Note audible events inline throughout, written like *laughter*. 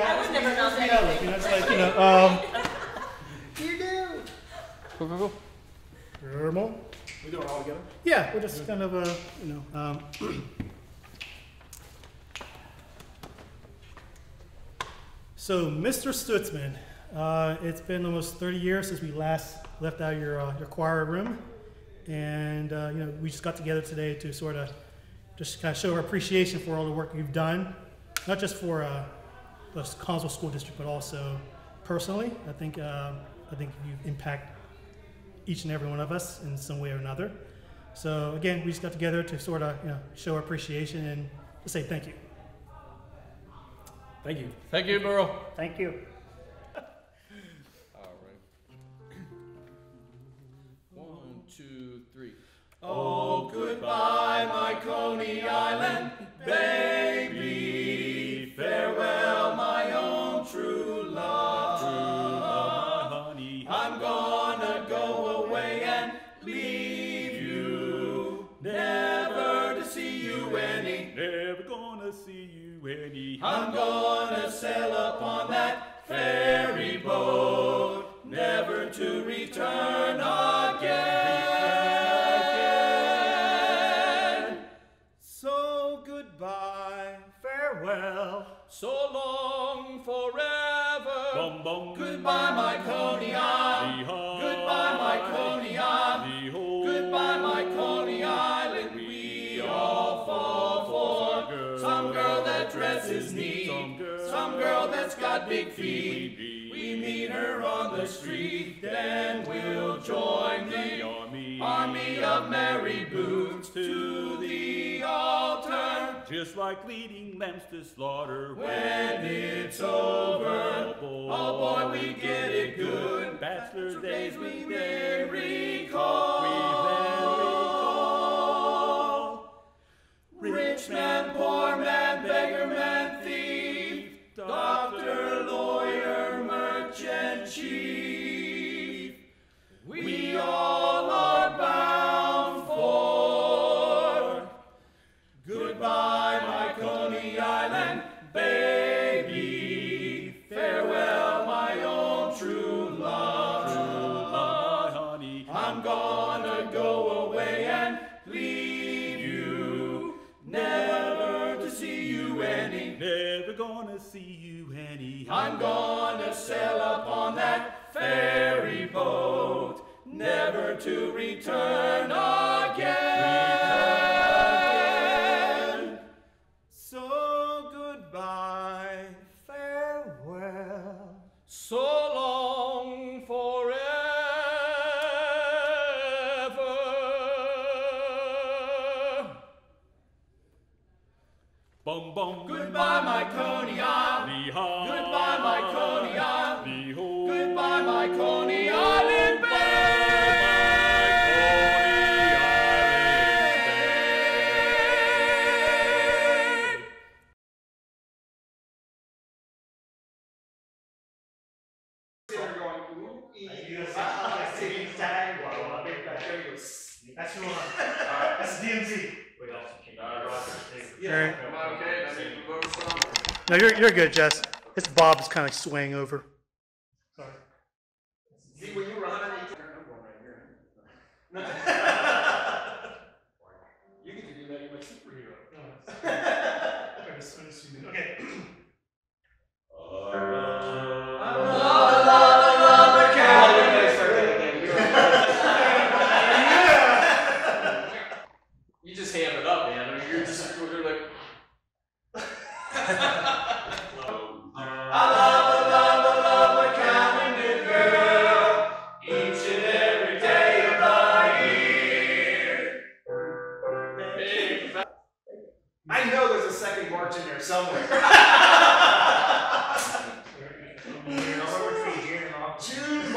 I would never know reality. You know, it's like, you know, um, You do. Go, go, go. Thermal. We do it all together? Yeah, we're just kind of, uh, you know, um, *clears throat* so Mr. Stutzman, uh, it's been almost 30 years since we last left out your, uh, your choir room. And, uh, you know, we just got together today to sort of just kind of show our appreciation for all the work you've done, not just for uh, the Connellsville School District, but also personally. I think, uh, I think you impact each and every one of us in some way or another. So again, we just got together to sort of you know show our appreciation and to say thank you. Thank you. Thank you, Burrow. Thank you. *laughs* All right. *clears throat* One, two, three. Oh, goodbye, my Coney Island baby. Gonna see you. I'm gonna sail upon that ferry boat, never to return again. So goodbye, farewell. So long, forever. Bum bum. Goodbye, my Coney Island. Got big feet. We meet her on the street, then we'll join the army. army of merry boots to the altar. Just like leading lambs to slaughter. When it's over, oh boy, we get it good. Bachelor days we we gonna see you any. I'm gonna sail upon that ferry boat, never to return again. So goodbye, farewell. So long, forever. Bum bum. Goodbye, my Coney Coney Island babe. That's your one. That's DMZ. Am I okay? I need to vote some. No, you're, you're good, Jess. It's Bob's kind of swaying over. Sorry. See, when you were 118, *laughs* you get to do that. You're my superhero.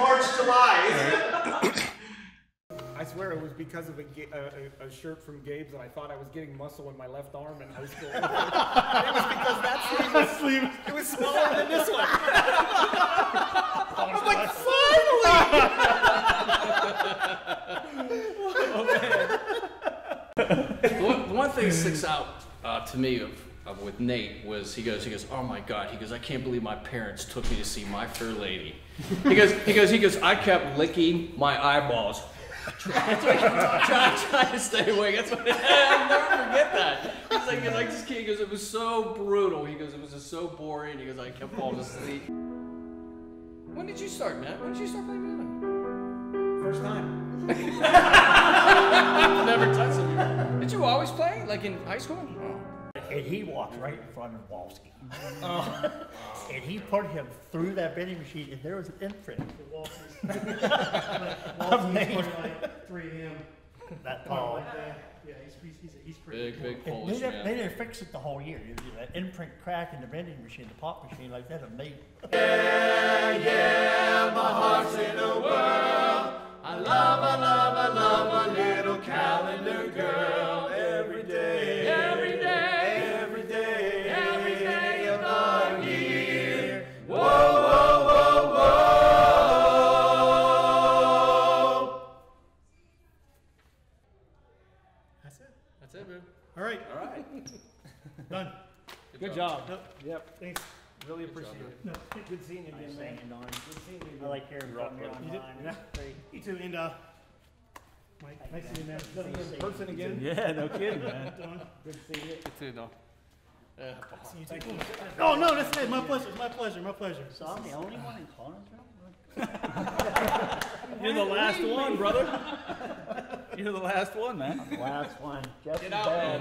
March, July. *coughs* I swear it was because of a, a, a, a shirt from Gabe's and I thought I was getting muscle in my left arm in high school. *laughs* it was because that sleeve was, *laughs* it was *laughs* smaller than this one. I'm like, finally! The one, the one thing that sticks out uh, to me of with Nate was he goes he goes oh my god he goes I can't believe my parents took me to see My Fair Lady. He goes he goes he goes I kept licking my eyeballs. trying, *laughs* trying to stay awake. That's what *laughs* I'll never forget that. He's like, he's like, just kidding. He goes, it was so brutal. He goes, it was just so boring. He goes, I kept falling asleep. When did you start, Matt? When did you start playing? First time. *laughs* Never touched it. Did you always play, like in high school? And he walked right in front of Walski. Mm. *laughs* Oh. and he put him through that vending machine, and there was an imprint Waltzy's of me. probably like 3 a.m. That Something tall. like that. Yeah, he's, he's, he's, he's pretty Big, cool. big And they Polish didn't, they man. didn't fix it the whole year. You know, That imprint crack in the vending machine, the pop machine, like that, of me. I Good job. Yep. Yep. Thanks. Really appreciate it. No, Good seeing you Nice again, man. hanging on. Good seeing you I again. like hearing from you You did- online. yeah. Great. you too, and uh, Mike, nice to meet you, man. See you in person again. Yeah, no kidding, man. Don, Good seeing you. You too, no. Yeah. see you too. Oh no, that's it. My pleasure. My pleasure. My pleasure. So I'm the only one in Connellsville? *laughs* You're the last one, brother. *laughs* You're the last one, man. *laughs* Last one. Get out, man.